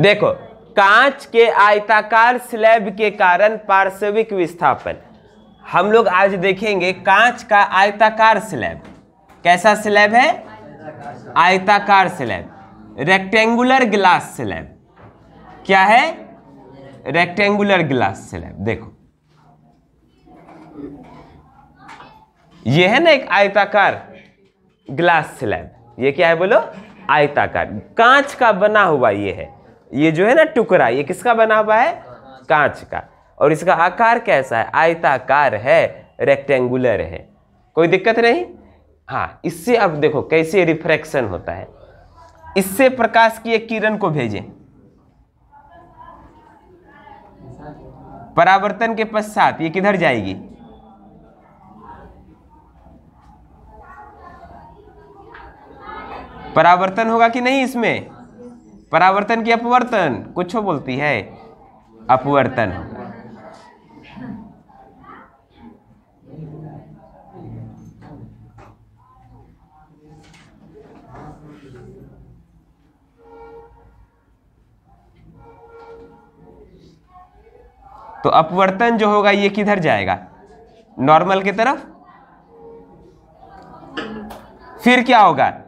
देखो, कांच के आयताकार स्लैब के कारण पार्श्विक विस्थापन। हम लोग आज देखेंगे कांच का आयताकार स्लैब। कैसा स्लैब है? आयताकार स्लैब। Rectangular glass slab. क्या है? Rectangular glass slab. देखो। ये है ना एक आयताकार ग्लास स्लैब। ये क्या है बोलो? आयताकार। कांच का बना हुआ ये है। ये जो है ना टुकड़ा, ये किसका बना हुआ है? कांच का। और इसका आकार कैसा है? आयताकार है रेक्टेंगुलर है। कोई दिक्कत नहीं? हाँ इससे अब देखो कैसे रिफ्रैक्शन होता है। इससे प्रकाश की एक किरण को भेजें। परावर्तन के पश्चात ये किधर जाएगी? परावर्तन होगा कि नहीं इसमें? परावर्तन की अपवर्तन, कुछ बोलती है? अपवर्तन। तो अपवर्तन जो होगा, ये किधर जाएगा? नॉर्मल की तरफ़? फिर क्या होगा?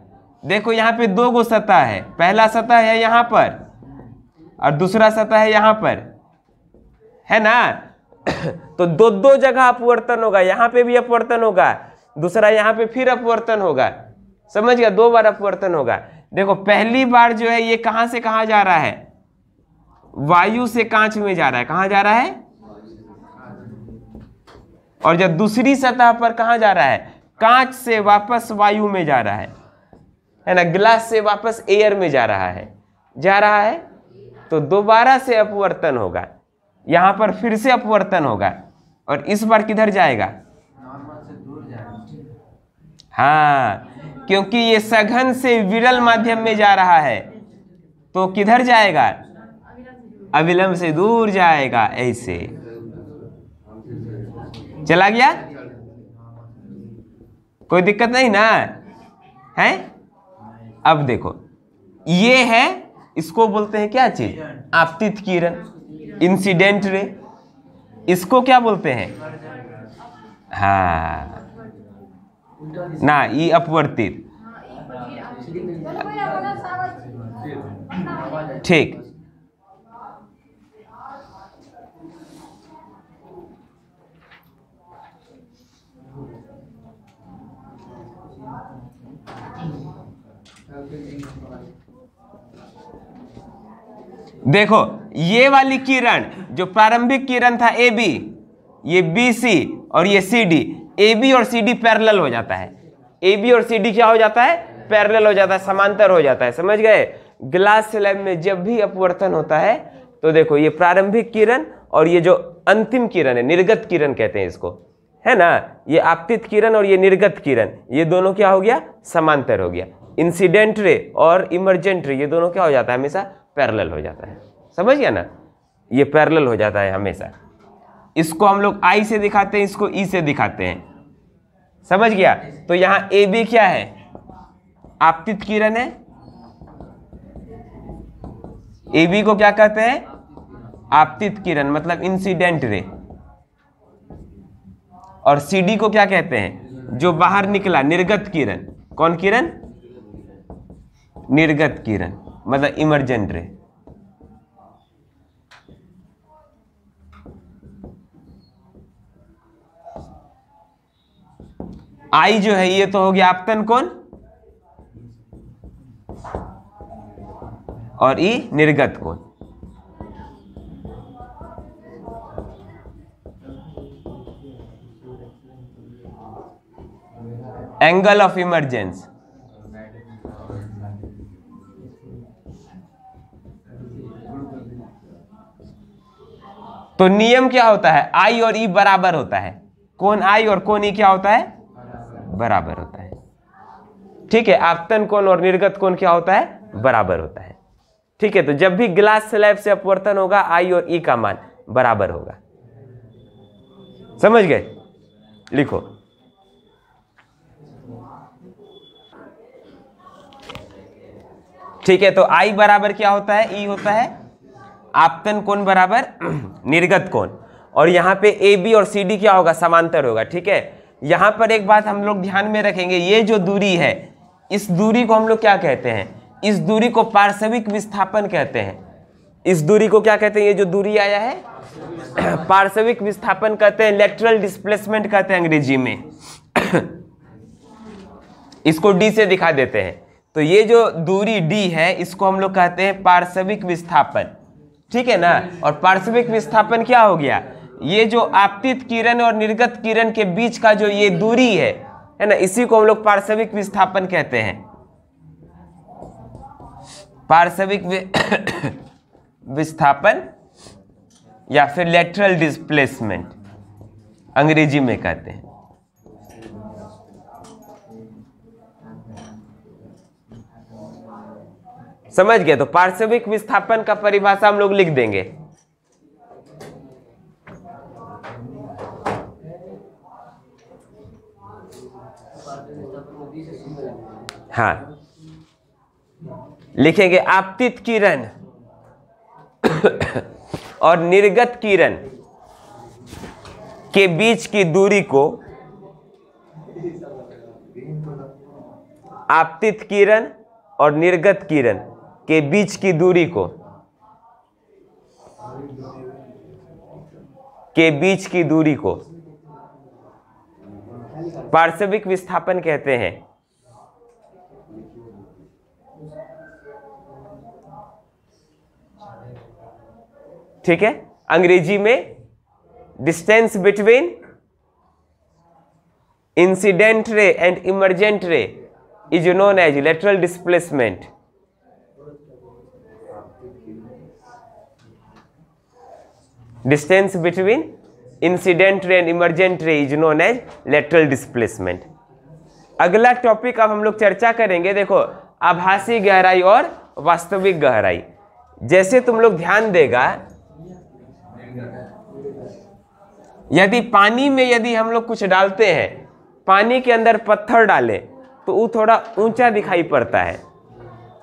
देखो यहाँ पे दो गो सतह है। पहला सतह है यहाँ पर और दूसरा सतह है यहाँ पर। है ना? तो दो दो जगह अपवर्तन होगा। यहाँ पे भी अपवर्तन होगा, दूसरा यहाँ पे फिर अपवर्तन होगा। समझ गया? दो बार अपवर्तन होगा। देखो, पहली बार जो है ये कहाँ से कहाँ जा रहा है? वायु से कांच में जा रहा है। कहाँ जा रहा है? और जब दूसरी सतह पर कहाँ जा रहा है? कांच से वापस वायु में जा रहा है। है ना ग्लास से वापस एयर में जा रहा है। जा रहा है तो दोबारा से अपवर्तन होगा। यहाँ पर फिर से अपवर्तन होगा और इस बार किधर जाएगा? हाँ क्योंकि ये सघन से विरल माध्यम में जा रहा है। तो किधर जाएगा? अविलंब से दूर जाएगा, ऐसे। चला गया? कोई दिक्कत नहीं ना? है? अब देखो ये है इसको बोलते हैं क्या चीज़? आपतित किरण। Incident ray. इसको क्या बोलते हैं? हाँ। ना ये अपवर्तित। ठीक। देखो, ये वाली किरण, जो प्रारंभिक किरण था ए बी ये बी सी और ये सी डी ए बी और सी डी पैरेलल हो जाता है। ए बी और सी डी क्या हो जाता है? पैरेलल हो जाता है, समांतर हो जाता है, समझ गए? ग्लास स्लैब में जब भी अपवर्तन होता है तो देखो, ये प्रारंभिक किरण और ये जो अंतिम किरण है, निर्गत किरण कहते हैं इसको, है ना? ये आपतित किरण और ये निर्गत किरण, ये दोनों क्या हो गया? समांतर हो गया। इंसिडेंट रे और इमरजेंट रे ये दोनों क्या हो जाता है हमेशा पैरेलल हो जाता है। समझ गया ना? ये पैरेलल हो जाता है हमेशा। इसको हम लोग आई से दिखाते हैं, इसको ई से दिखाते हैं। समझ गया? तो यहाँ ए बी क्या है? आपतित किरण है। ए बी को क्या कहते हैं? आपतित किरण मतलब इंसिडेंट रे और सी डी को क्या कहते हैं? जो बाहर निकला, निर्गत किरण। कौन किरण? निर्गत किरण मतलब इमरजेंट रे आई जो है, ये तो हो गया आपतन कौन? और ई निर्गत कौन? Angle of emergence. तो नियम क्या होता है? आई और ई बराबर होता है। कौन आई और कौन ई क्या होता है? बराबर होता है। ठीक है, आपतन कोण और निर्गत कोण क्या होता है? बराबर होता है। ठीक है तो जब भी ग्लास स्लैब से अपवर्तन होगा, आई और ई का मान बराबर होगा। समझ गए? लिखो। ठीक है तो आई बराबर क्या होता है? ई होता है आपतन कोण बराबर? निर्गत कोण। और यहाँ पे ए बी और सी डी क्या होगा? समांतर होगा, ठीक है? यहाँ पर एक बात हम लोग ध्यान में रखेंगे, ये जो दूरी है, इस दूरी को हम लोग क्या कहते हैं? इस दूरी को पार्श्विक विस्थापन कहते हैं। इस दूरी को क्या कहते हैं? ये जो दूरी आया है, पार्श्विक विस्थापन कहते हैं लेटरल डिस्प्लेसमेंट कहते हैं अंग्रेज़ी में। इसको डी से दिखा देते हैं। तो ये जो दूरी डी है, इसको हम लोग कहते हैं पार्श्विक विस्थापन। ठीक है ना? और पार्श्विक विस्थापन क्या हो गया? ये जो आपतित किरण और निर्गत किरण के बीच का जो ये दूरी है है ना? इसी को हम लोग पार्श्विक विस्थापन कहते हैं। पार्श्विक विस्थापन या फिर लेटरल डिस्प्लेसमेंट अंग्रेज़ी में कहते हैं। समझ गए? तो पार्श्विक विस्थापन का परिभाषा हम लोग लिख देंगे। हाँ। लिखेंगे आपतित किरण और निर्गत किरण के बीच की दूरी को आपतित किरण और निर्गत किरण। के बीच की दूरी को, के बीच की दूरी को, पार्श्विक विस्थापन कहते हैं। ठीक है? अंग्रेज़ी में distance between incident ray and emergent ray is known as lateral displacement distance between incident ray and emergent ray is known as lateral displacement अगला टॉपिक अब हम लोग चर्चा करेंगे, देखो, आभासी गहराई और वास्तविक गहराई। जैसे तुम लोग ध्यान देगा, यदि पानी में यदि हम लोग कुछ डालते हैं, पानी के अंदर पत्थर डालें तो वो थोड़ा ऊँचा दिखाई पड़ता है।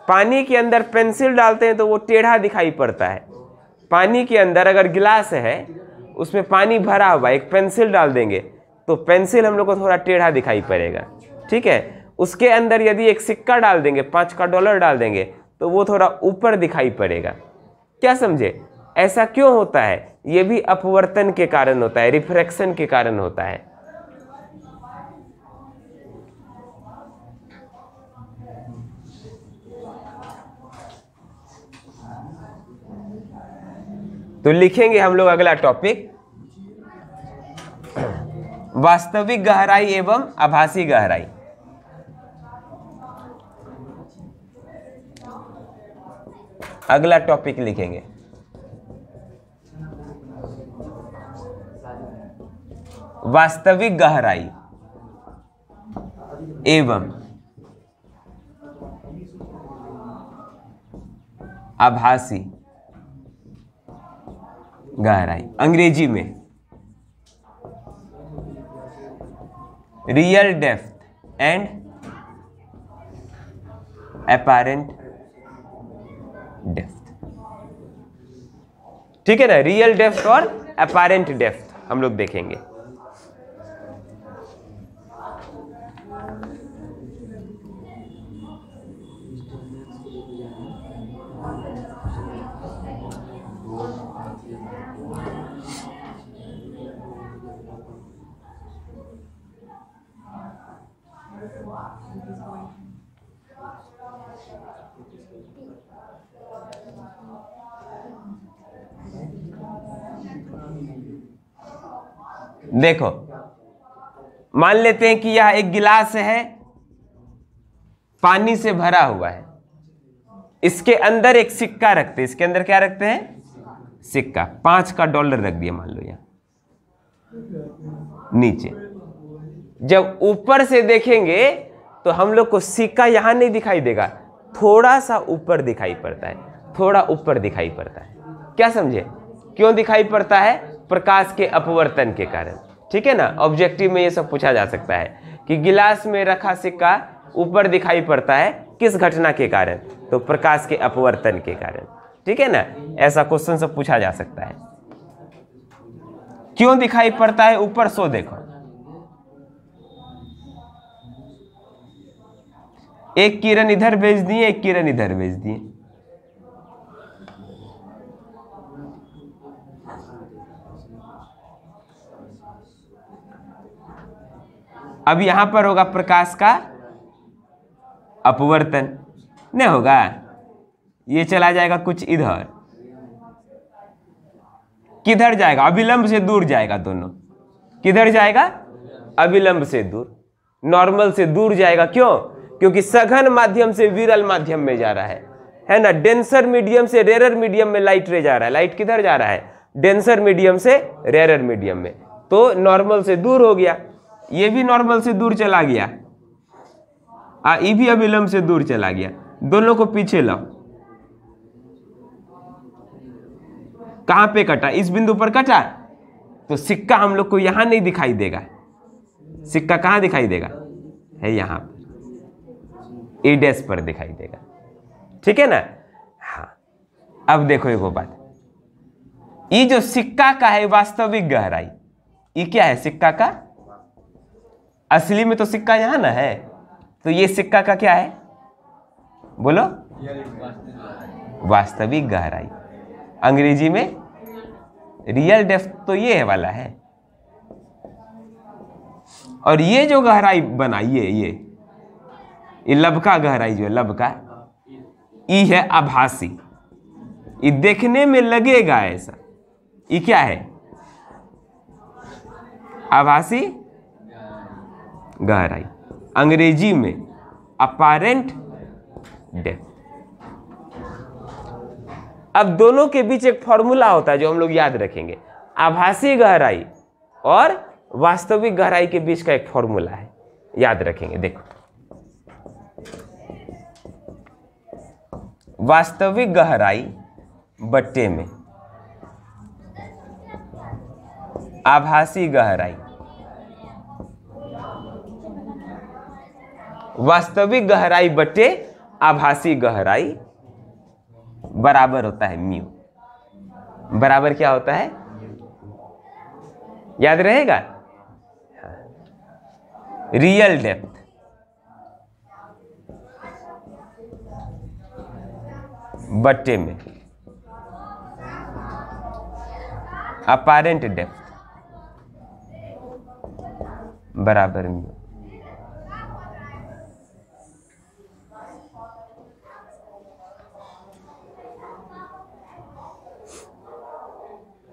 पानी के अंदर पेंसिल डालते हैं तो वो टेढ़ा दिखाई पड़ता है। पानी के अंदर अगर गिलास है, उसमें पानी भरा हुआ, एक पेंसिल डाल देंगे तो पेंसिल हम लोग को थोड़ा टेढ़ा दिखाई पड़ेगा। ठीक है? उसके अंदर यदि एक सिक्का डाल देंगे, पाँच का डॉलर डाल देंगे तो वो थोड़ा ऊपर दिखाई पड़ेगा। क्या समझे? ऐसा क्यों होता है? ये भी अपवर्तन के कारण होता है, रिफ्रैक्शन के कारण होता है। तो लिखेंगे हम लोग अगला टॉपिक वास्तविक गहराई एवं आभासी गहराई. अगला टॉपिक लिखेंगे. वास्तविक गहराई एवं आभासी गहराई। अंग्रेज़ी में। Real depth and apparent depth ठीक है ना? रियल डेफ्थ और अपारेंट डेफ्थ हम लोग देखेंगे। देखो। मान लेते हैं कि यह एक गिलास है, पानी से भरा हुआ है। इसके अंदर एक सिक्का रखते हैं। इसके अंदर क्या रखते हैं? सिक्का। पाँच का डॉलर रख दिया, मान लो यहाँ। नीचे। जब ऊपर से देखेंगे तो हम लोग को सिक्का यहाँ नहीं दिखाई देगा। थोड़ा सा ऊपर दिखाई पड़ता है। थोड़ा ऊपर दिखाई पड़ता है। क्या समझे? क्यों दिखाई पड़ता है? प्रकाश के अपवर्तन के कारण। ठीक है ना? ऑब्जेक्टिव में ये सब पूछा जा सकता है कि गिलास में रखा सिक्का ऊपर दिखाई पड़ता है किस घटना के कारण? तो प्रकाश के अपवर्तन के कारण। ठीक है ना? ऐसा क्वेश्चन सब पूछा जा सकता है। क्यों दिखाई पड़ता है? ऊपर सो देखो। एक किरण इधर भेज दिए, एक किरण इधर भेज दिए। अब यहाँ पर होगा प्रकाश का अपवर्तन। नहीं होगा। ये चला जाएगा कुछ इधर। किधर जाएगा? अविलंब से दूर जाएगा दोनों। किधर जाएगा? अविलंब से दूर। नॉर्मल से दूर जाएगा। क्यों? क्योंकि सघन माध्यम से विरल माध्यम में जा रहा है। है ना? डेंसर मीडियम से रेरर मीडियम में लाइट रे जा रहा है। लाइट किधर जा रहा है? डेंसर मीडियम से रेरर मीडियम में। तो नॉर्मल से दूर हो गया, ये भी नॉर्मल से दूर चला गया, आ, ये भी अविलंब से दूर चला गया। दोनों को पीछे लाओ। कहाँ पे कटा? इस बिंदु पर कटा? तो सिक्का हम लोग को यहाँ नहीं दिखाई देगा। सिक्का कहाँ दिखाई देगा? है यहाँ पर। डैश पर दिखाई देगा। ठीक है ना? हाँ। अब देखो एक बात। ये जो सिक्का का है वास्तविक गहराई, ये क्या है सिक्का का? असली में तो सिक्का यहाँ ना है। तो ये सिक्का का क्या है? बोलो। वास्तविक गहराई। अंग्रेज़ी में रियल डेप्थ तो ये है वाला है। और ये जो गहराई बना ये ये ये लबका गहराई जो है लबका ये है आभासी। ये देखने में लगेगा ऐसा। ये क्या है? आभासी? गहराई। अंग्रेज़ी में अपारेंट डेप्थ अब दोनों के बीच एक फॉर्मूला होता है जो हम लोग याद रखेंगे। आभासी गहराई और वास्तविक गहराई के बीच का एक फॉर्मूला है। याद रखेंगे, देखो। वास्तविक गहराई बट्टे में आभासी गहराई। वास्तविक गहराई बट्टे आभासी गहराई बराबर होता है म्यू। बराबर क्या होता है? याद रहेगा? Real depth. बट्टे में। Apparent depth. बराबर म्यू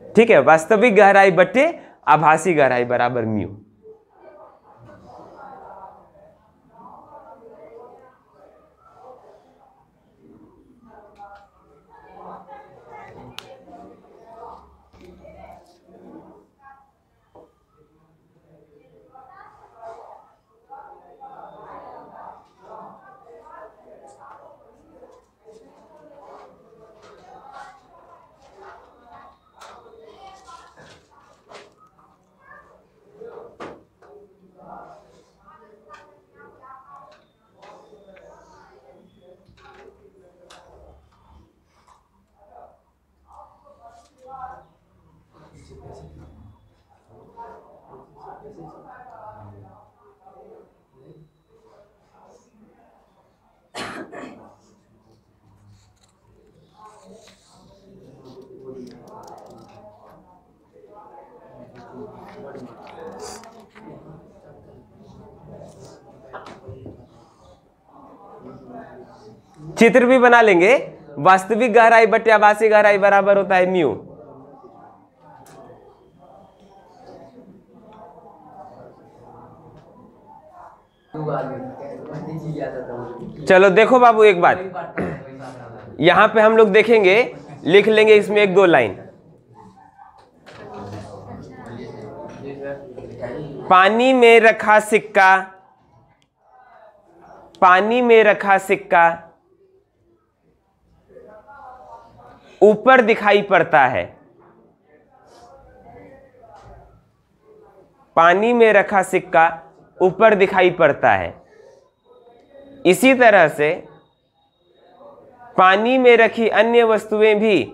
ठीक है वास्तविक गहराई बटे आभासी गहराई बराबर म्यू चित्र भी बना लेंगे। वास्तविक गहराई बटे आभासी गहराई बराबर होता है म्यू। चलो देखो बाबू एक बात। यहाँ पे हम लोग देखेंगे, लिख लेंगे इसमें एक दो लाइन। पानी में रखा सिक्का, पानी में रखा सिक्का ऊपर दिखाई पड़ता है। पानी में रखा सिक्का ऊपर दिखाई पड़ता है। इसी तरह से पानी में रखी अन्य वस्तुएँ भी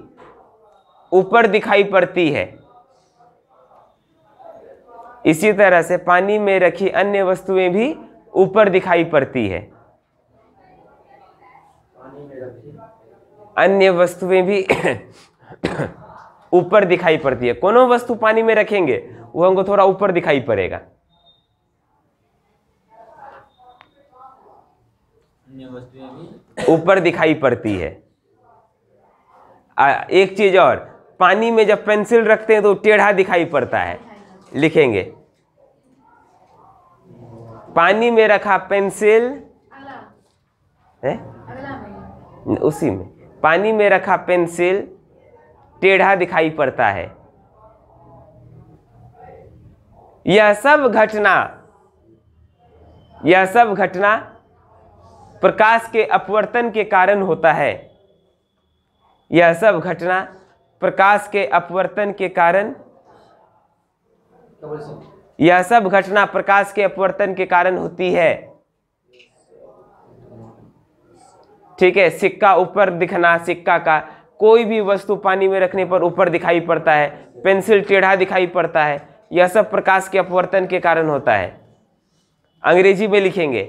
ऊपर दिखाई पड़ती है। इसी तरह से पानी में रखी अन्य वस्तुएँ भी ऊपर दिखाई पड़ती है। अन्य वस्तुएँ भी ऊपर दिखाई पड़ती है। कोनो वस्तु पानी में रखेंगे वो हमको थोड़ा ऊपर दिखाई पड़ेगा। ऊपर दिखाई पड़ती है। आ, एक चीज़ और पानी में जब पेंसिल रखते हैं तो टेढ़ा दिखाई पड़ता है। लिखेंगे। पानी में रखा पेंसिल है? उसी में। पानी में रखा पेंसिल टेढ़ा दिखाई पड़ता है। यह सब घटना, यह सब घटना प्रकाश के अपवर्तन के कारण होता है। यह सब घटना प्रकाश के अपवर्तन के कारण, यह सब घटना प्रकाश के अपवर्तन के कारण होती है। ठीक है, सिक्का ऊपर दिखना, सिक्का का कोई भी वस्तु पानी में रखने पर ऊपर दिखाई पड़ता है, पेंसिल टेढ़ा दिखाई पड़ता है, यह सब प्रकाश के अपवर्तन के कारण होता है। अंग्रेज़ी में लिखेंगे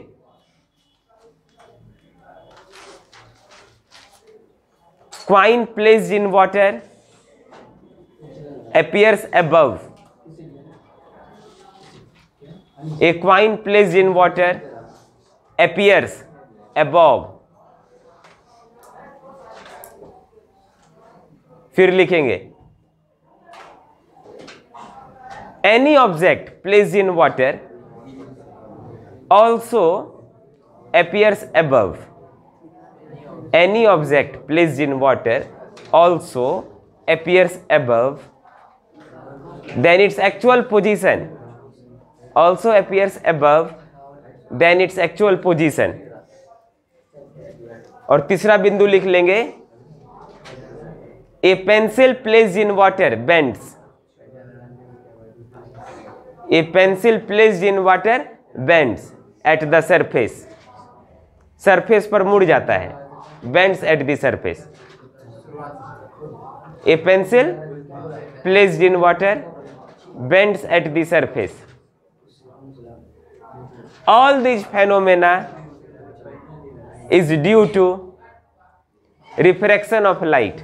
coin place in water appears above. A coin placed in water, appears above. फिर लिखेंगे। Any object place in water also appears above any object place in water also appears above then its actual position also appears above then its actual position और तीसरा बिंदु लिख लेंगे। A pencil placed in water bends a pencil placed in water bends at the surface surface पर मुड़ जाता है. Bends at the surface a pencil placed in water bends at the surface All these phenomena is due to refraction of light.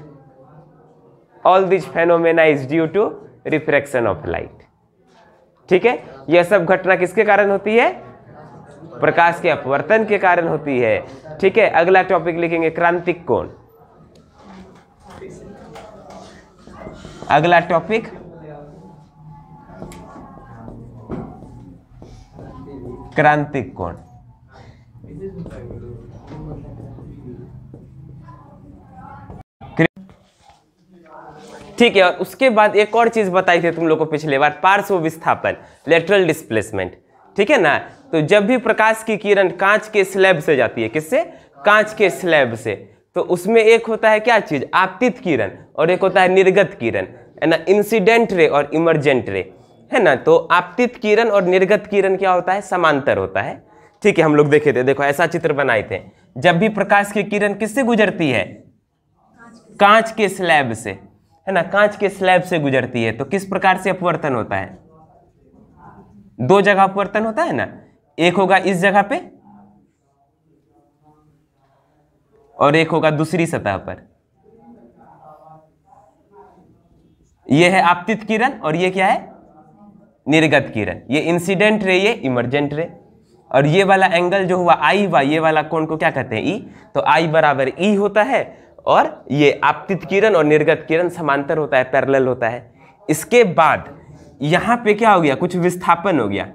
All this phenomena is due to refraction of light ठीक है? यह सब घटना किसके कारण होती है? प्रकाश के अपवर्तन के कारण होती है। ठीक है? अगला टॉपिक लिखेंगे, क्रांतिक कोण। अगला टॉपिक क्रांतिक कोण। ठीक है, और उसके बाद एक और चीज़ बताई थी तुम लोग को पिछले बार, पार्श्व विस्थापन लेटरल डिस्प्लेसमेंट ठीक है ना? तो जब भी प्रकाश की किरण कांच के स्लैब से जाती है, किससे? कांच के स्लैब से। तो उसमें एक होता है क्या चीज़? आपतित किरण, और एक होता है निर्गत किरण, है ना? इंसिडेंट रे और इमरजेंट रे है ना? तो आपतित किरण और निर्गत किरण क्या होता है? समांतर होता है। ठीक है, हम लोग देखे थे, देखो, ऐसा चित्र बनाए थे। जब भी प्रकाश की किरण किससे गुजरती है? कांच के स्लैब से। है ना, कांच के स्लैब से गुजरती है तो किस प्रकार से अपवर्तन होता है? दो जगह अपवर्तन होता है ना, एक होगा इस जगह पे और एक होगा दूसरी सतह पर। यह है आपतित किरण और ये क्या है? निर्गत किरण। ये इंसिडेंट रे ये इमरजेंट रे और ये वाला एंगल जो हुआ आई हुआ ये वाला कोण को क्या कहते हैं? ई तो आई बराबर ई होता है और ये आपतित किरण और निर्गत किरण समांतर होता है पैरेलल होता है। इसके बाद यहाँ पे क्या हो गया? कुछ विस्थापन हो गया।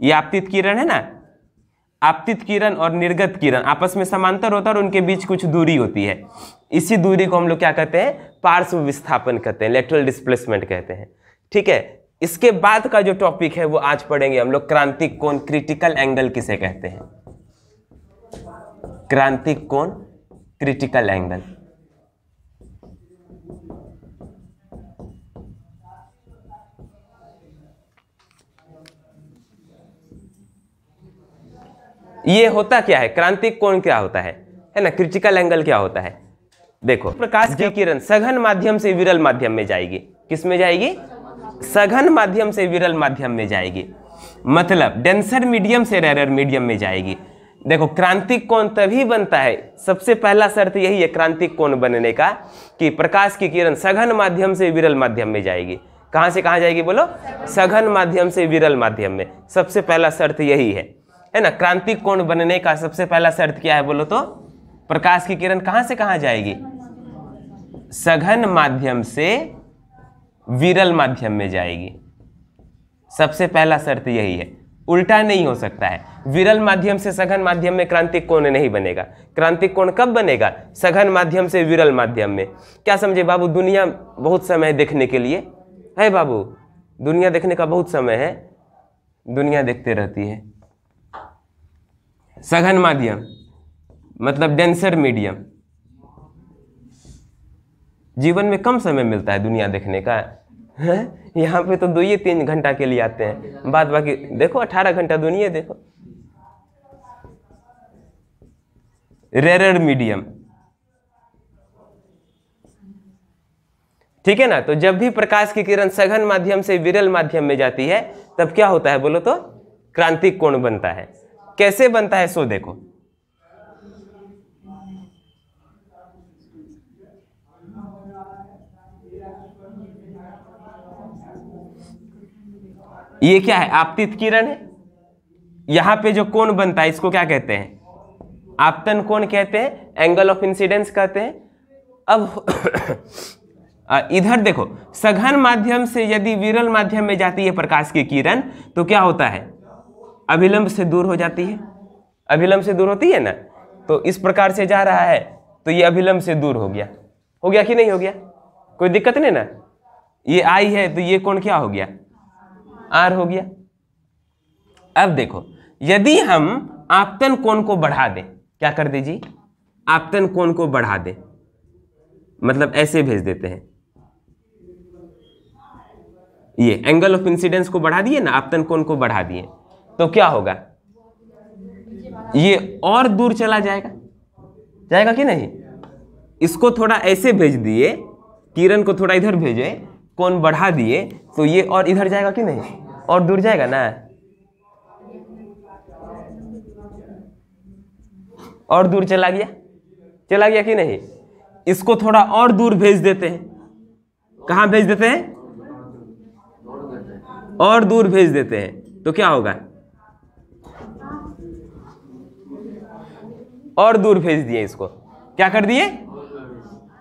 ये आपतित किरण है ना? आपतित किरण और निर्गत किरण आपस में समांतर होता है और उनके बीच कुछ दूरी होती है। इसी दूरी को हम लोग क्या कहते हैं? पार्श्व विस्थापन कहते हैं लेटरल डिस्प्लेसमेंट कहते हैं। ठीक है? इसके बाद का जो टॉपिक है, वो आज पढ़ेंगे हम लोग। क्रांतिक कोण क्रिटिकल एंगल किसे कहते हैं? क्रांतिक कोण क्रिटिकल एंगल ये होता क्या है? क्रांतिक कोण क्या होता है? है ना? क्रिटिकल एंगल क्या होता है? देखो प्रकाश की किरण सघन माध्यम से विरल माध्यम में जाएगी। किसमें जाएगी? सघन माध्यम से विरल माध्यम में जाएगी। मतलब डेंसर मीडियम से रेरर मीडियम में जाएगी। देखो, क्रांतिक कोण तभी बनता है। सबसे पहला शर्त यही है, क्रांतिक कोण बनने का, कि प्रकाश की किरण सघन माध्यम से विरल माध्यम में जाएगी। कहाँ से कहाँ जाएगी बोलो? सघन माध्यम से विरल माध्यम में। सबसे पहला शर्त यही है। है ना? क्रांतिक कोण बनने का सबसे पहला शर्त क्या है बोलो तो? प्रकाश की किरण कहाँ से कहाँ जाएगी? सघन माध्यम से विरल माध्यम में जाएगी। सबसे पहला शर्त यही है। उल्टा नहीं हो सकता है। विरल माध्यम से सघन माध्यम में क्रांतिक कोण नहीं बनेगा। क्रांतिक कोण कब बनेगा? सघन माध्यम से विरल माध्यम में। क्या समझे बाबू, दुनिया बहुत समय देखने के लिए? है बाबू, दुनिया देखने का बहुत समय है। दुनिया देखते रहती है। सघन माध्यम मतलब डेंसर मीडियम। जीवन में कम समय मिलता है दुनिया देखने का। है? यहाँ पे तो दो ही तीन घंटा के लिए आते हैं। बाद बाकी, देखो, अठारह घंटा दुनिया देखो। रेरर मीडियम ठीक है ना? तो जब भी प्रकाश की किरण सघन माध्यम से विरल माध्यम में जाती है, तब क्या होता है बोलो तो? क्रांतिक कोण बनता है। कैसे बनता है, सो देखो। ये क्या है? आपतित किरण है? यहाँ पे जो कोण बनता है, इसको क्या कहते हैं? आपतन कोण कहते हैं एंगल ऑफ़ इंसिडेंस कहते हैं। अब इधर देखो, सघन माध्यम से यदि विरल माध्यम में जाती है प्रकाश की किरण तो क्या होता है? अभिलंब से दूर हो जाती है। अभिलंब से दूर होती है ना? तो इस प्रकार से जा रहा है तो ये अभिलंब से दूर हो गया। हो गया कि नहीं हो गया? कोई दिक्कत नहीं ना? ये आई है तो ये कौन क्या हो गया? आर हो गया। अब देखो, यदि हम आपतन कोण को बढ़ा दें, क्या कर दीजिए? आपतन कोण को बढ़ा दें। मतलब ऐसे भेज देते हैं। ये एंगल ऑफ़ इंसिडेंस को बढ़ा दिए ना, आपतन कोण को बढ़ा दिए। तो क्या होगा? ये और दूर चला जाएगा। जाएगा कि नहीं? इसको थोड़ा ऐसे भेज दिए, किरण को थोड़ा इधर भेजे। कौन बढ़ा दिए तो ये और इधर जाएगा कि नहीं? और दूर जाएगा ना? और दूर चला गया? चला गया कि नहीं? इसको थोड़ा और दूर भेज देते हैं। कहाँ भेज देते हैं? और दूर भेज देते हैं। तो क्या होगा? और दूर भेज दिए इसको। क्या कर दिए?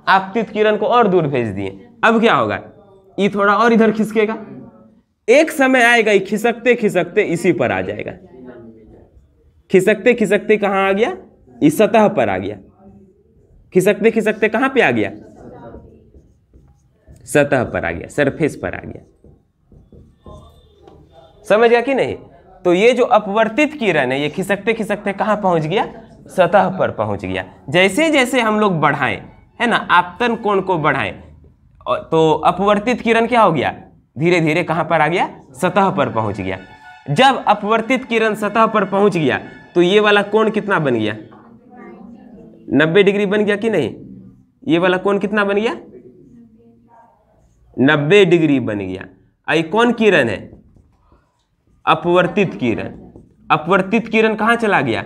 आपतित किरण को और दूर भेज दिए। अब क्या होगा? ये थोड़ा और इधर खिसकेगा। एक समय आएगा, ये खिसकते खिसकते इसी पर आ जाएगा। खिसकते खिसकते कहाँ आ गया? इस सतह पर आ गया। खिसकते खिसकते कहाँ पे आ गया? सतह पर आ गया सरफेस पर आ गया। समझ गया कि नहीं? तो ये जो अपवर्तित किरण है, ये खिसकते खिसकते कहाँ पहुँच गया? सतह पर पहुँच गया। जैसे जैसे हम लोग बढ़ाएँ, है ना? आपतन कोण को बढ़ाएँ तो अपवर्तित किरण क्या हो गया? धीरे धीरे कहाँ पर आ गया? सतह पर पहुँच गया। जब अपवर्तित किरण सतह पर पहुँच गया तो ये वाला कोण कितना बन गया? नब्बे डिग्री बन गया कि नहीं? ये वाला कोण कितना बन गया? नब्बे डिग्री बन गया। आई कौन किरण है? अपवर्तित किरण। अपवर्तित किरण कहाँ चला गया?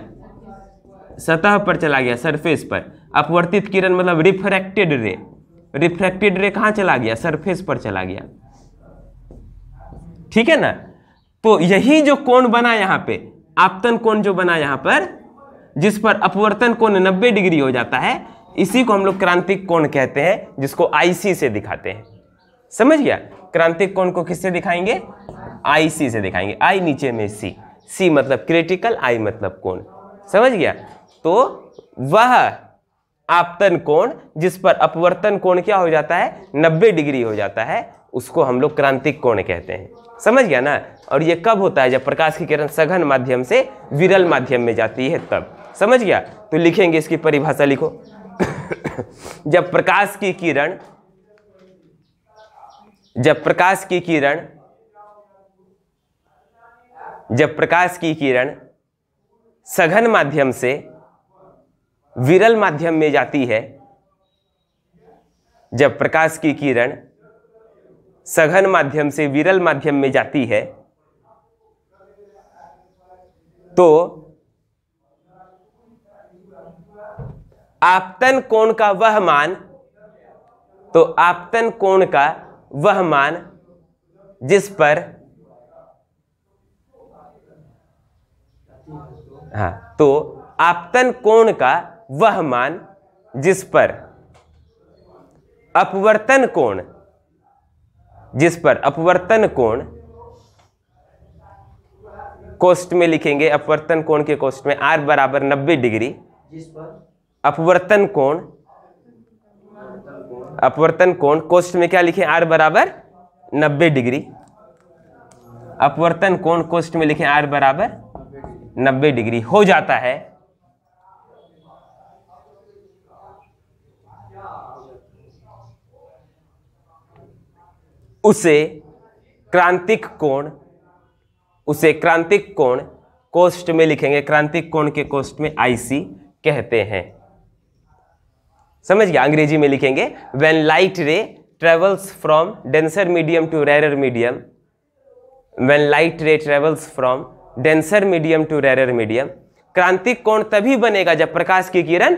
सतह पर चला गया, सरफेस पर। अपवर्तित किरण मतलब रिफ्रैक्टेड रे रिफ्रैक्टेड रे कहाँ चला गया? सरफेस पर चला गया। ठीक है ना? तो यही जो कोण बना यहाँ पे, आपतन कोण जो बना यहाँ पर, जिस पर अपवर्तन कोण 90 डिग्री हो जाता है, इसी को हम लोग क्रांतिक कोण कहते हैं, जिसको आईसी से दिखाते हैं। समझ गया? क्रांतिक कोण को किससे दिखाएँगे? आईसी से दिखाएँगे। आई नीचे में सी सी मतलब क्रिटिकल आई मतलब कोण। समझ गया? तो वह आपतन कोण, जिस पर अपवर्तन कोण क्या हो जाता है? 90 डिग्री हो जाता है। उसको हम लोग क्रांतिक कोण कहते हैं। समझ गया ना? और ये कब होता है? जब प्रकाश की किरण सघन माध्यम से विरल माध्यम में जाती है तब। समझ गया? तो लिखेंगे इसकी परिभाषा लिखो। जब प्रकाश की किरण, जब प्रकाश की किरण, जब प्रकाश की किरण सघन माध्यम से विरल माध्यम में जाती है, जब प्रकाश की किरण सघन माध्यम से विरल माध्यम में जाती है तो आपतन कोण का वह मान तो आपतन कोण का वह मान जिस पर हाँ तो आपतन कोण का वह मान जिस पर अपवर्तन कोण जिस पर अपवर्तन कोण कोष्ट में लिखेंगे अपवर्तन कोण के कोष्ट में आर बराबर 90 डिग्री अपवर्तन कोण अपवर्तन कोण कोष्ट में क्या लिखे? आर बराबर 90 डिग्री। अपवर्तन कोण कोष्ट में लिखे आर बराबर 90 डिग्री। हो जाता है उसे क्रांतिक कोण, उसे क्रांतिक कोण कोष्ट में लिखेंगे। क्रांतिक कोण के कोष्ट में आईसी कहते हैं। समझ गया? अंग्रेज़ी में लिखेंगे when light ray travels from denser medium to rarer medium when light ray travels from denser medium to rarer medium क्रांतिक कोण तभी बनेगा जब प्रकाश की किरण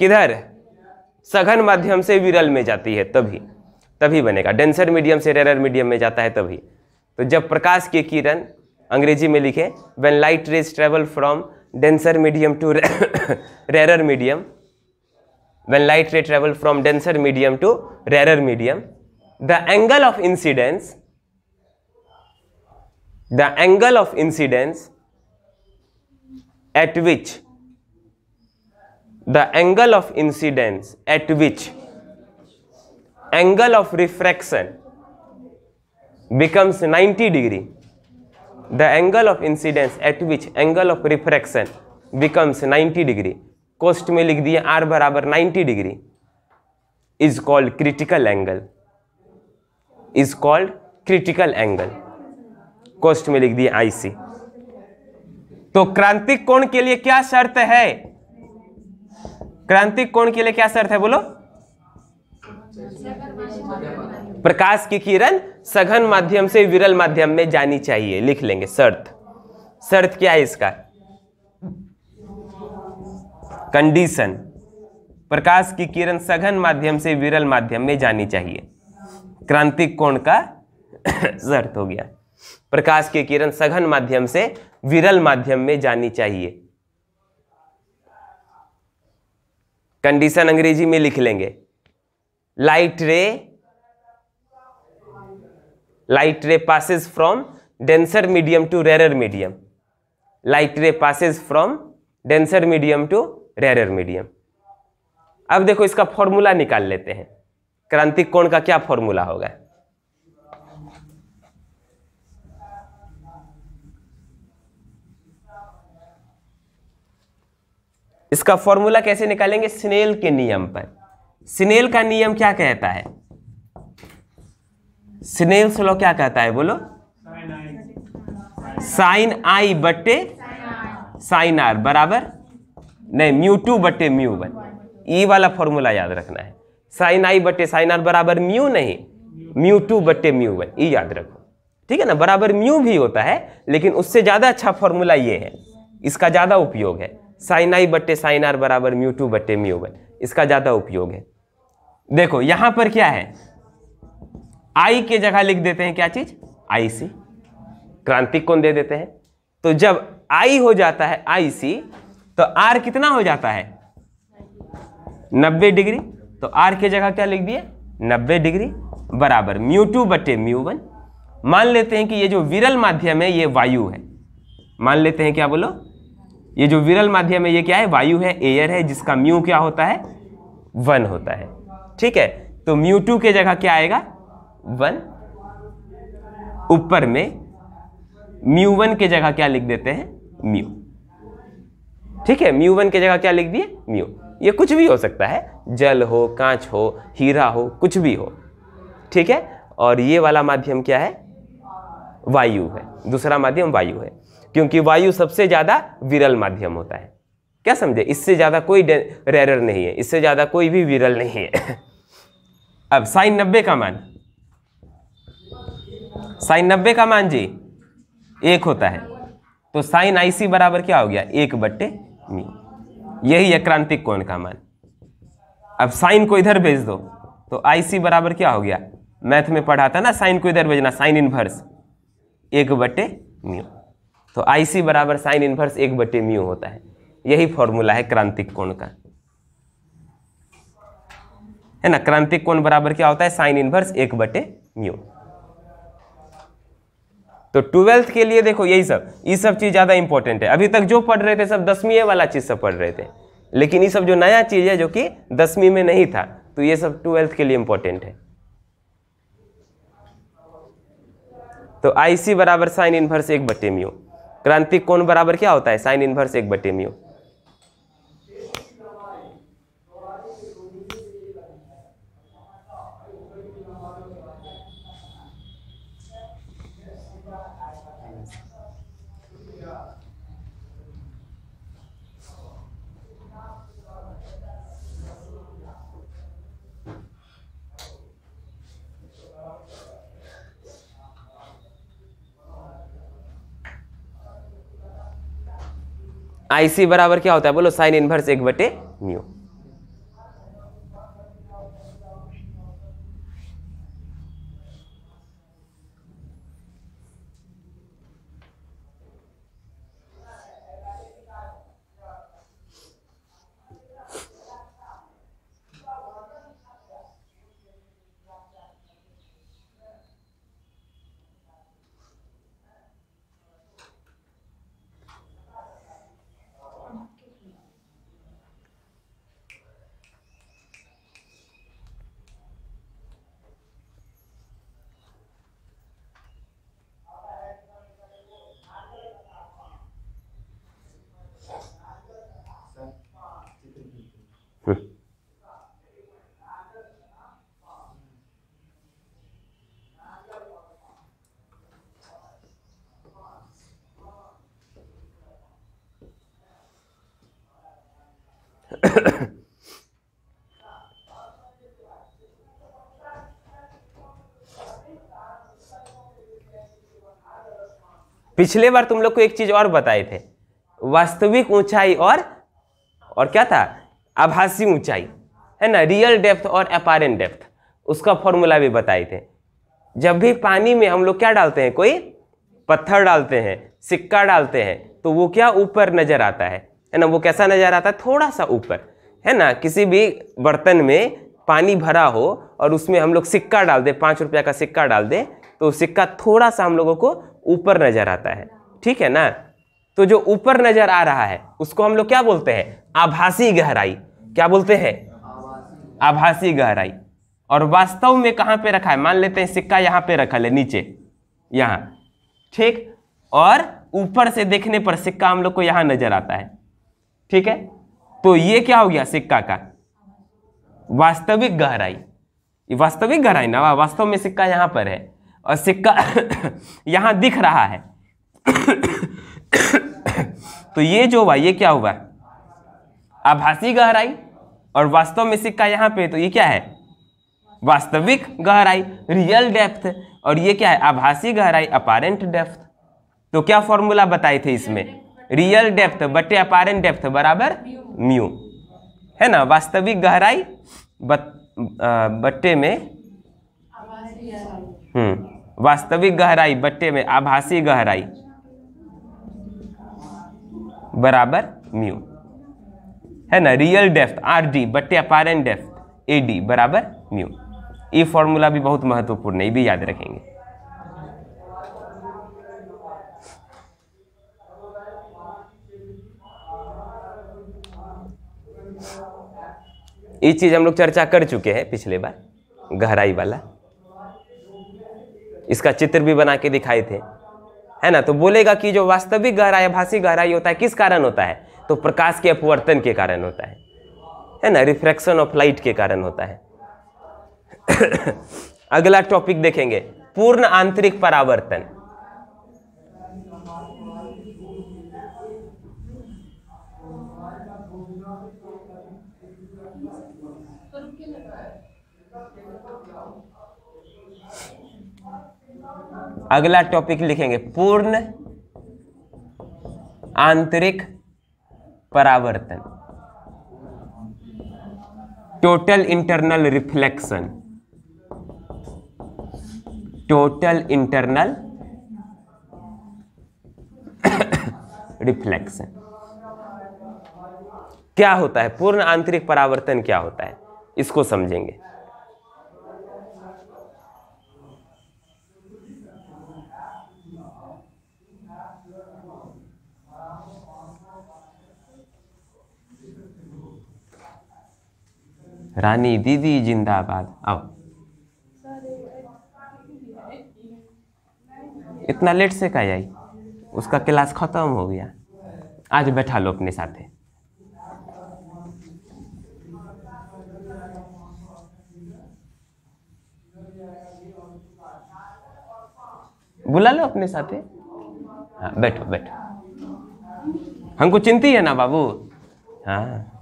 किधर? सघन माध्यम से विरल में जाती है, तभी। तभी बनेगा। डेंसर मीडियम से रेरर मीडियम में जाता है तभी। तो जब प्रकाश के किरण अंग्रेज़ी में लिखे when light rays travel from denser medium to rarer medium when light rays travel from denser medium to rarer medium the angle of incidence the angle of incidence at which the angle of incidence at which angle of refraction becomes 90 degree. The angle of incidence at which angle of refraction becomes 90 degree. कोस्ट में लिख दिए are बराबर 90 degree is called critical angle is called critical angle coast में लिख दिए IC तो क्रांतिक कोण के लिए क्या शर्त है? क्रांतिक कोण के लिए क्या शर्त है बोलो? प्रकाश की किरण सघन माध्यम से विरल माध्यम में जानी चाहिए। लिख लेंगे, शर्त। शर्त क्या है इसका? कंडीशन। प्रकाश की किरण सघन माध्यम से विरल माध्यम में जानी चाहिए। क्रांतिक कोण का शर्त हो गया। प्रकाश की किरण सघन माध्यम से विरल माध्यम में जानी चाहिए। कंडीशन अंग्रेज़ी में लिख लेंगे। Light ray light ray passes from denser medium to rarer medium light ray passes from denser medium to rarer medium अब देखो इसका फॉर्मूला निकाल लेते हैं। क्रांतिक कोण का क्या फॉर्मूला होगा? इसका फॉर्मूला कैसे निकालेंगे? स्नेल के नियम पर। स्नेल का नियम क्या कहता है? स्नेल लॉ क्या कहता है? बोलो। साइन आई बट्टे साइन आर, बराबर? नहीं, म्यू टू बट्टे म्यू वन। ई वाला फॉर्मूला याद रखना है। साइन आई बट्टे साइन आर बराबर म्यू नहीं, म्यू टू बट्टे म्यू वन। ई याद रखो। ठीक है ना? बराबर म्यू भी होता है, लेकिन उससे ज़्यादा अच्छा फॉर्मूला ये है। इसका ज़्यादा उपयोग है। साइन आई बट्टे साइन आर बराबर म्यू टू बट्टे म्यू वन। इसका ज़्यादा उपयोग है। देखो, यहाँ पर क्या है? आई के जगह लिख देते हैं क्या चीज़? आई सी क्रांतिक कोण दे देते हैं। तो जब आई हो जाता है आई सी तो आर कितना हो जाता है? 90 डिग्री। तो आर के जगह क्या लिख दिए 90 डिग्री बराबर। म्यू टू बटे म्यू वन। मान लेते हैं कि ये जो विरल माध्यम है, ये वायु है। मान लेते हैं क्या बोलो? ये जो विरल माध्यम है, ये क्या है? वायु है एयर है, जिसका म्यू क्या होता है? वन होता है। ठीक है? तो म्यू टू के जगह क्या आएगा? वन। ऊपर में म्यू वन के जगह क्या लिख देते हैं? म्यू। ठीक है? म्यू वन के जगह क्या लिख दिए? म्यू। ये कुछ भी हो सकता है। जल हो, कांच हो, हीरा हो, कुछ भी हो। ठीक है? और ये वाला माध्यम क्या है? वायु है। दूसरा माध्यम वायु है। क्योंकि वायु सबसे ज़्यादा विरल माध्यम होता है। क्या समझे? इससे ज़्यादा कोई रेरर नहीं है। इससे ज़्यादा कोई भी विरल नहीं है। अब साइन नब्बे का मान। साइन नब्बे का मान जी, एक होता है। तो साइन आईसी बराबर क्या हो गया? एक बट्टे म्यू यही है क्रांतिक कोण का मान। अब साइन को इधर भेज दो। तो आईसी बराबर क्या हो गया? मैथ में पढ़ा था ना, साइन को इधर भेजना, साइन इनवर्स। एक बट्टे म्यू तो आईसी बराबर साइन इनवर्स, एक बट्टे म्यू होता है। यही फॉर्मूला है क्रांतिक कोण का। है ना? क्रांतिक कोण बराबर क्या होता है? साइन इनवर्स एक बटे म्यू तो ट्वेल्थ के लिए देखो, यही सब, ये सब चीज़ ज़्यादा इंपॉर्टेंट है। अभी तक जो पढ़ रहे थे, सब दसवीं वाला चीज़ सब पढ़ रहे थे। लेकिन ये सब जो नया चीज़ है, जो कि दसवीं में नहीं था तो ये सब ट्वेल्थ के लिए इंपॉर्टेंट है। तो आई सी बराबर साइन इनवर्स एक बटे म्यू क्रांतिक कोण बराबर क्या होता है? साइन इनवर्स एक बटे म्यू आईसी बराबर क्या होता है? बोलो साइन इनवर्स एक बटे म्यू पिछले बार तुम लोग को एक चीज़ और बताए थे, वास्तविक ऊंचाई और और क्या था? आभासी ऊंचाई, है ना? रियल डेप्थ और अपारेंट डेप्थ उसका फॉर्मूला भी बताए थे। जब भी पानी में हम लोग क्या डालते हैं? कोई पत्थर डालते हैं, सिक्का डालते हैं तो वो क्या ऊपर नज़र आता है? है ना? वो कैसा नज़र आता है? थोड़ा सा ऊपर, है ना? किसी भी बर्तन में पानी भरा हो और उसमें हम लोग सिक्का डाल दें, पाँच रुपया का सिक्का डाल दें तो सिक्का थोड़ा सा हम लोगों को ऊपर नज़र आता है। ठीक है ना? तो जो ऊपर नज़र आ रहा है, उसको हम लोग क्या बोलते हैं? आभासी गहराई। क्या बोलते हैं? आभासी गहराई। और वास्तव में कहाँ पे रखा है? मान लेते हैं सिक्का यहाँ पे रखा है नीचे। यहाँ। ठीक? और ऊपर से देखने पर सिक्का हम लोग को यहाँ नज़र आता है। ठीक है? तो ये क्या हो गया सिक्का का? वास्तविक गहराई। वास्तविक गहराई ना, वास्तव में सिक्का यहाँ पर है। और सिक्का यहाँ दिख रहा है। तो ये जो हुआ ये क्या हुआ? आभासी गहराई और वास्तव में सिक्का यहाँ पे तो ये क्या है? वास्तविक गहराई रियल डेप्थ और ये क्या है? आभासी गहराई अपारेंट डेप्थ तो क्या फॉर्मूला बताए थे इसमें? रियल डेप्थ बटे अपारेंट डेप्थ बराबर म्यू है ना? वास्तविक गहराई बट, बट्टे में हम्म। वास्तविक गहराई, बट्टे में आभासी गहराई। बराबर म्यू। है ना? रियल डेप्थ आर डी बट्टे अपारेंट डेप्थ ए डी बराबर म्यू। ये फॉर्मूला भी बहुत महत्वपूर्ण है, ये भी याद रखेंगे। ये चीज़ हम लोग चर्चा कर चुके हैं पिछले बार, गहराई वाला। इसका चित्र भी बना के दिखाए थे। है ना? तो बोलेगा कि जो वास्तविक गहराई भाषी गहराई होता है, किस कारण होता है? तो प्रकाश के अपवर्तन के कारण होता है। है ना? रिफ्रैक्शन ऑफ़ लाइट के कारण होता है। अगला टॉपिक देखेंगे। पूर्ण आंतरिक परावर्तन। अगला टॉपिक लिखेंगे, पूर्ण आंतरिक परावर्तन। Total internal reflection total internal reflection क्या होता है? पूर्ण आंतरिक परावर्तन क्या होता है? इसको समझेंगे। रानी दीदी जिंदाबाद, आओ। इतना लेट से का आई? उसका क्लास खत्म हो गया। आज बैठा लो अपने साथ। बुला लो अपने साथ। हाँ बैठो बैठो। हमको चिंती है ना बाबू? हाँ।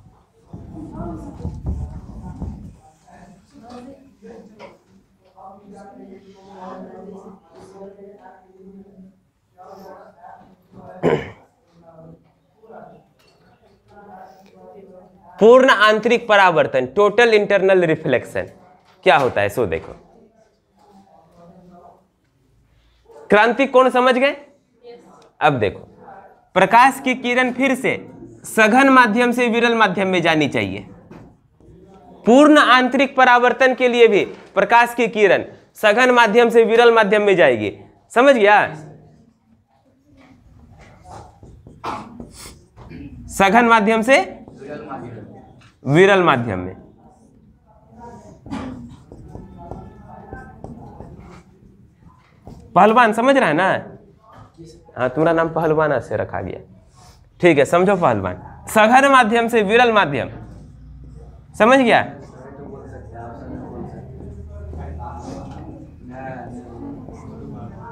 पूर्ण आंतरिक परावर्तन टोटल इंटरनल रिफ्लेक्शन क्या होता है? सो देखो। क्रांति कौन समझ गए? अब देखो। प्रकाश की किरण फिर से सघन माध्यम से विरल माध्यम में जानी चाहिए। पूर्ण आंतरिक परावर्तन के लिए भी प्रकाश की किरण सघन माध्यम से विरल माध्यम में जाएगी। समझ गया? सघन माध्यम से विरल माध्यम में। पहलवान, समझ रहा है ना? हाँ तुम्हारा नाम पहलवान से रखा गया। ठीक है, समझो पहलवान। सघन माध्यम से विरल माध्यम। समझ गया?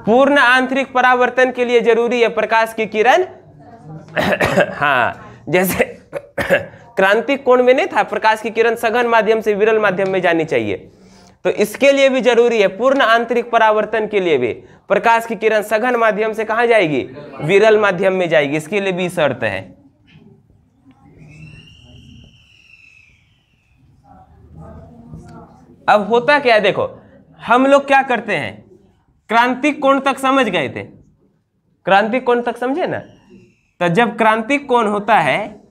पूर्ण आंतरिक परावर्तन के लिए ज़रूरी है प्रकाश की किरण। हाँ जैसे क्रांतिक कोण में नहीं था, प्रकाश की किरण सघन माध्यम से, विरल माध्यम में जानी चाहिए। तो इसके लिए भी ज़रूरी है, पूर्ण आंतरिक परावर्तन के लिए भी। प्रकाश की किरण सघन माध्यम से कहा जाएगी? विरल माध्यम में जाएगी। इसके लिए भी शर्त है। अब होता क्या है, देखो, हम लोग क्या करते हैं? क्रांतिक कोण तक समझ गए थे। क्रांतिक कोण तक समझे ना? तो जब क्रांतिक कोण होता है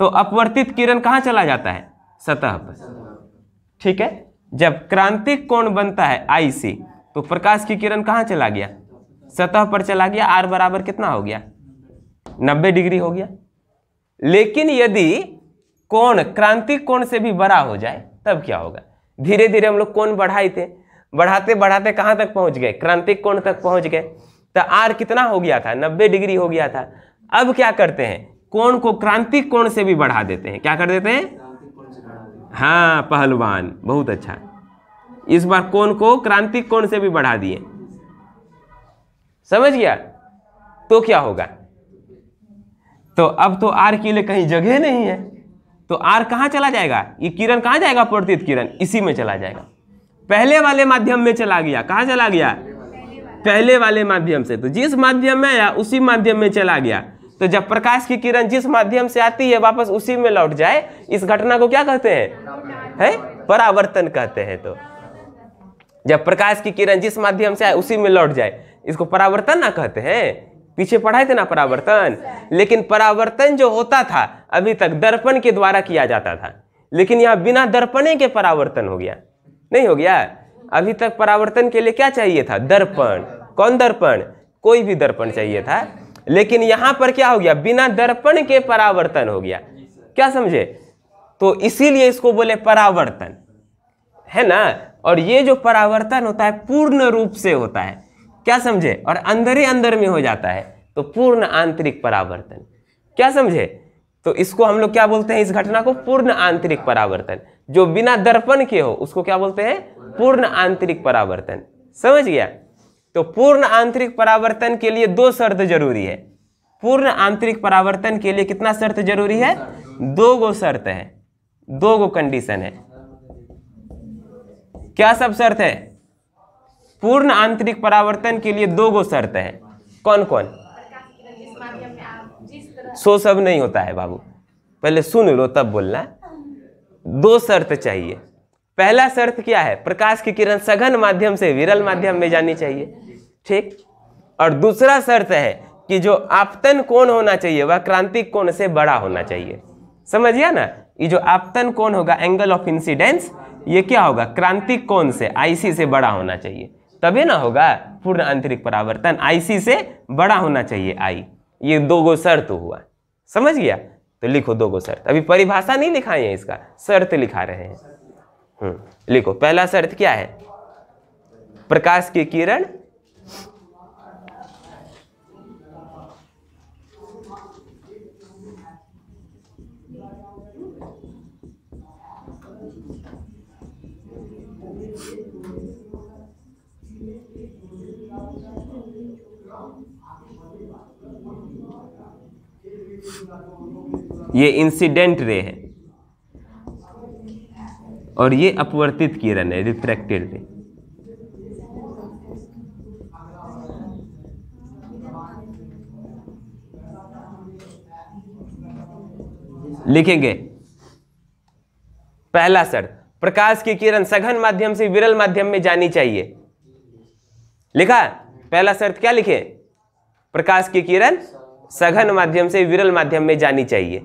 तो अपवर्तित किरण कहाँ चला जाता है? सतह पर। ठीक है? जब क्रांतिक कोण बनता है आई सी तो प्रकाश की किरण कहाँ चला गया? सतह पर चला गया। आर बराबर कितना हो गया? नब्बे डिग्री हो गया। लेकिन यदि कोण क्रांतिक कोण से भी बड़ा हो जाए, तब क्या होगा? धीरे धीरे हम लोग कोण बढ़ाए थे। बढ़ाते बढ़ाते कहाँ तक पहुँच गए? क्रांतिक कोण तक पहुँच गए। तो आर कितना हो गया था? नब्बे डिग्री हो गया था। अब क्या करते हैं? कोण को क्रांतिक कोण से भी बढ़ा देते हैं। क्या कर देते हैं? हाँ। पहलवान बहुत अच्छा। इस बार कोण को क्रांतिक कोण से भी बढ़ा दिए। समझ गया? तो क्या होगा? तो अब तो आर के लिए कहीं जगह नहीं है। तो आर कहाँ चला जाएगा? ये किरण कहाँ जाएगा? प्रतीत किरण इसी में चला जाएगा। पहले वाले माध्यम में चला गया। कहाँ चला गया? पहले वाले। माध्यम से। तो जिस माध्यम में आया उसी माध्यम में चला गया। तो जब प्रकाश की किरण जिस माध्यम से आती है, वापस उसी में लौट जाए, इस घटना को क्या कहते हैं? है? परावर्तन कहते हैं तो। जब प्रकाश की किरण जिस माध्यम से आए, उसी में लौट जाए, इसको परावर्तन ना कहते हैं। पीछे पढ़ाए थे ना परावर्तन? लेकिन परावर्तन जो होता था, अभी तक दर्पण के द्वारा किया जाता था। लेकिन यहाँ बिना दर्पणे के परावर्तन हो गया। नहीं हो गया? अभी तक परावर्तन के लिए क्या चाहिए था? दर्पण। कौन दर्पण? कोई भी दर्पण चाहिए था। लेकिन यहाँ पर क्या हो गया? बिना दर्पण के परावर्तन हो गया। क्या समझे? तो इसीलिए इसको बोले परावर्तन। है ना? और ये जो परावर्तन होता है पूर्ण रूप से होता है। क्या समझे? और अंदर ही अंदर में हो जाता है। तो पूर्ण आंतरिक परावर्तन। क्या समझे? तो इसको हम लोग क्या बोलते हैं इस घटना को? पूर्ण आंतरिक परावर्तन। जो बिना दर्पण के हो उसको क्या बोलते हैं? पूर्ण आंतरिक परावर्तन। समझ गया? तो पूर्ण आंतरिक परावर्तन के लिए दो शर्त ज़रूरी है। पूर्ण आंतरिक परावर्तन के लिए कितना शर्त ज़रूरी है? दो गो शर्त है। दो गो कंडीशन है। क्या सब शर्त है? पूर्ण आंतरिक परावर्तन के लिए दो गो शर्त है। कौन कौन? सो सब नहीं होता है बाबू। पहले सुन लो, तब बोलना। दो शर्त चाहिए। पहला शर्त क्या है? प्रकाश की किरण सघन माध्यम से, विरल माध्यम में जानी चाहिए। ठीक? और दूसरा शर्त है कि जो आपतन कोण होना चाहिए, वह क्रांतिक कोण से बड़ा होना चाहिए। समझ गया ना? ये जो आपतन कोण होगा एंगल ऑफ़ इंसिडेंस ये क्या होगा? क्रांतिक कोण से आईसी से बड़ा होना चाहिए। तभी ना होगा पूर्ण आंतरिक परावर्तन आईसी से बड़ा होना चाहिए आई ये दो गो शर्त हुआ। समझ गया तो लिखो दो गो शर्त। अभी परिभाषा नहीं लिखा है इसका, शर्त लिखा रहे हैं। हम्म लिखो। पहला शर्त क्या है? प्रकाश की किरण ये इंसिडेंट रे है। और ये अपवर्तित किरण है रिफ्रैक्टेड रे लिखेंगे, पहला शर्त प्रकाश की किरण सघन माध्यम से विरल माध्यम में जानी चाहिए। लिखा? पहला शर्त क्या लिखे? प्रकाश की किरण सघन माध्यम से, विरल माध्यम में जानी चाहिए।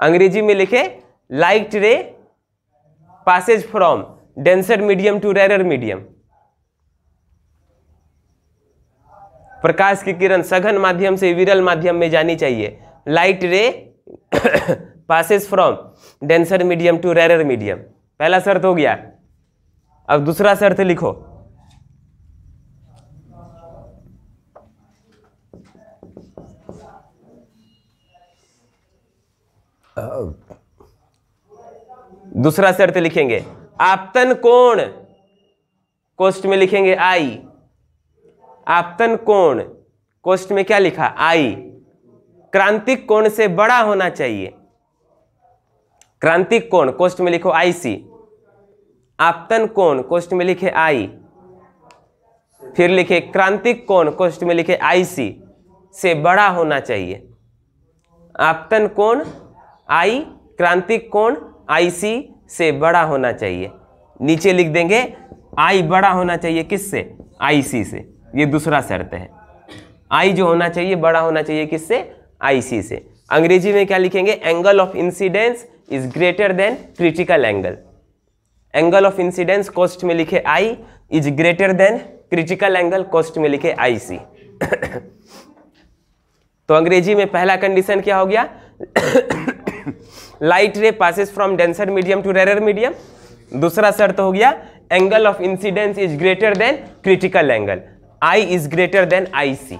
अंग्रेज़ी में लिखे light ray passes from denser medium to rarer medium प्रकाश की किरण सघन माध्यम से, विरल माध्यम में जानी चाहिए। Light ray passes from denser medium to rarer medium पहला शर्त हो गया। अब दूसरा शर्त लिखो। दूसरा शर्त लिखेंगे। आपतन कोण? कोष्ट में लिखेंगे आई। आपतन कोण? कोष्ट में क्या लिखा? आई। क्रांतिक कोण से बड़ा होना चाहिए। क्रांतिक कोण कोष्ट में लिखो आई सी आपतन कोण कोष्ट में लिखे आई। फिर लिखे क्रांतिक कोण कोष्ट में लिखे आई सी से बड़ा होना चाहिए। आपतन कोण आई क्रांतिक कोण आईसी से बड़ा होना चाहिए। नीचे लिख देंगे, आई बड़ा होना चाहिए किससे? आईसी से। ये दूसरा शर्त है। आई जो होना चाहिए, बड़ा होना चाहिए किससे? आईसी से। अंग्रेज़ी में क्या लिखेंगे? Angle of incidence is greater than critical angle. Angle of incidence cost में लिखे i, is greater than critical angle coast में लिखे आईसी। तो अंग्रेज़ी में पहला कंडीशन क्या हो गया? Light ray passes from denser medium to rarer medium दूसरा शर्त हो गया angle of incidence is greater than critical angle i is greater than i c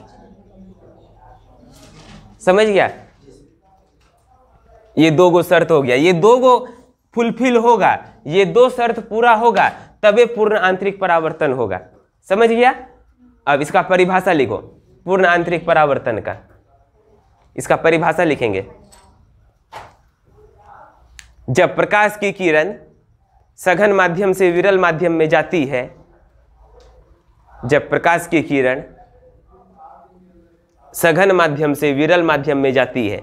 समझ गया? ये दो गो शर्त हो गया। ये दो गो फुलफिल होगा, ये दो शर्त पूरा होगा, तबे पूर्ण आंतरिक परावर्तन होगा। समझ गया? अब इसका परिभाषा लिखो, पूर्ण आंतरिक परावर्तन का। इसका परिभाषा लिखेंगे। जब प्रकाश की किरण सघन माध्यम से विरल माध्यम में जाती है, जब प्रकाश की किरण सघन माध्यम से विरल माध्यम में जाती है,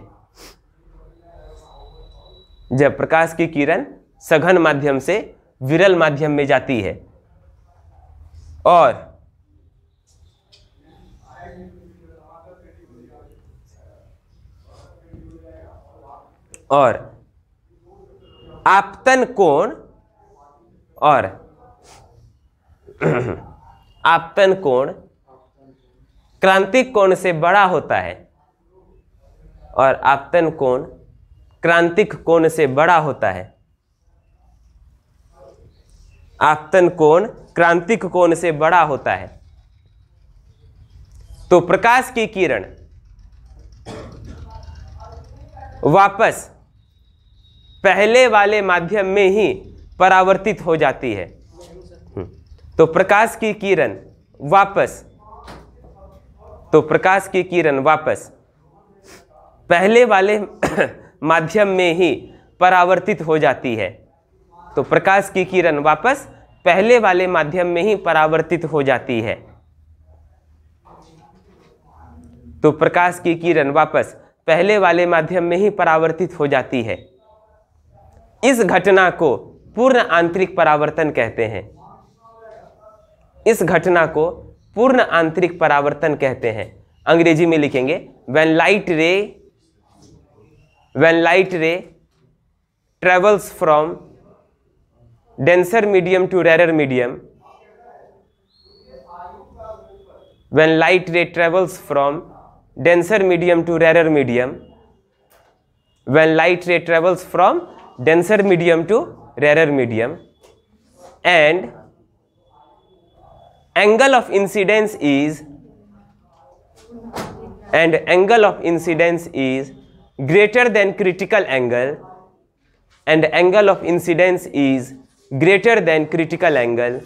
जब प्रकाश की किरण सघन माध्यम से विरल माध्यम में जाती है और और आपतन कोण और आपतन कोण क्रांतिक कोण से बड़ा होता है और आपतन कोण क्रांतिक कोण से बड़ा होता है। आपतन कोण क्रांतिक कोण से बड़ा होता है। तो प्रकाश की किरण वापस पहले वाले माध्यम में ही परावर्तित हो जाती है। तो प्रकाश की किरण वापस तो प्रकाश की किरण वापस पहले वाले माध्यम में ही परावर्तित हो जाती है। तो प्रकाश की किरण वापस पहले वाले माध्यम में ही परावर्तित हो जाती है। तो प्रकाश की किरण वापस पहले वाले माध्यम में ही परावर्तित हो जाती है। इस घटना को पूर्ण आंतरिक परावर्तन कहते हैं। इस घटना को पूर्ण आंतरिक परावर्तन कहते हैं। अंग्रेज़ी में लिखेंगे when light ray when light ray travels from denser medium to rarer medium when light ray travels from denser medium to rarer medium, when light ray travels from denser medium to rarer medium. And angle of incidence is and angle of incidence is greater than critical angle. And angle of incidence is greater than critical angle.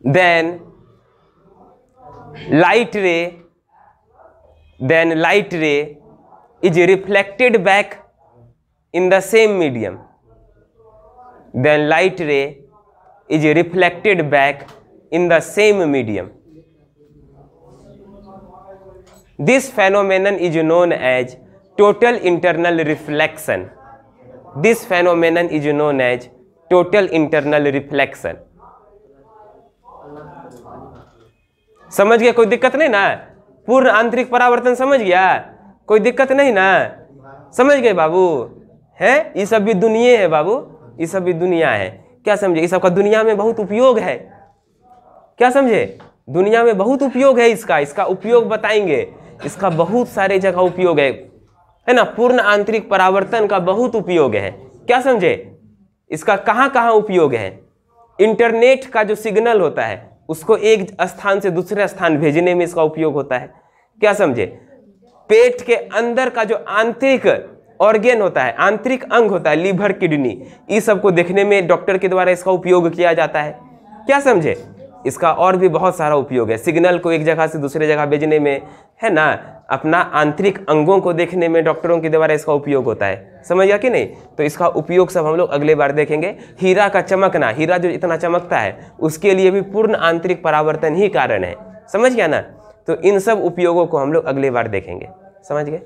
Then light ray then light ray is reflected back in the same medium then light ray is reflected back in the same medium this phenomenon is known as total internal reflection this phenomenon is known as total internal reflection समझ गया कोई दिक्कत नहीं ना? पूर्ण आंतरिक परावर्तन समझ गया? कोई दिक्कत नहीं ना? समझ गए बाबू? है? ये सब भी दुनिया है बाबू। ये सब भी दुनिया है। क्या समझे? ये सबका दुनिया में बहुत उपयोग है। क्या समझे? दुनिया में बहुत उपयोग है इसका। इसका उपयोग बताएँगे। इसका बहुत सारे जगह उपयोग है। है ना? पूर्ण आंतरिक परावर्तन का बहुत उपयोग है। क्या समझे? इसका कहाँ कहाँ उपयोग है? इंटरनेट का जो सिग्नल होता है उसको एक स्थान से दूसरे स्थान भेजने में इसका उपयोग होता है। क्या समझे? पेट के अंदर का जो आंतरिक ऑर्गेन होता है, आंतरिक अंग होता है, लीवर, किडनी इस सबको देखने में डॉक्टर के द्वारा इसका उपयोग किया जाता है। क्या समझे? इसका और भी बहुत सारा उपयोग है। सिग्नल को एक जगह से दूसरे जगह भेजने में, है ना? अपना आंतरिक अंगों को देखने में डॉक्टरों के द्वारा इसका उपयोग होता है। समझ गया कि नहीं? तो इसका उपयोग सब हम लोग अगले बार देखेंगे। हीरा का चमकना, हीरा जो इतना चमकता है, उसके लिए भी पूर्ण आंतरिक परावर्तन ही कारण है। समझ गया ना? तो इन सब उपयोगों को हम लोग अगले बार देखेंगे। समझ गए?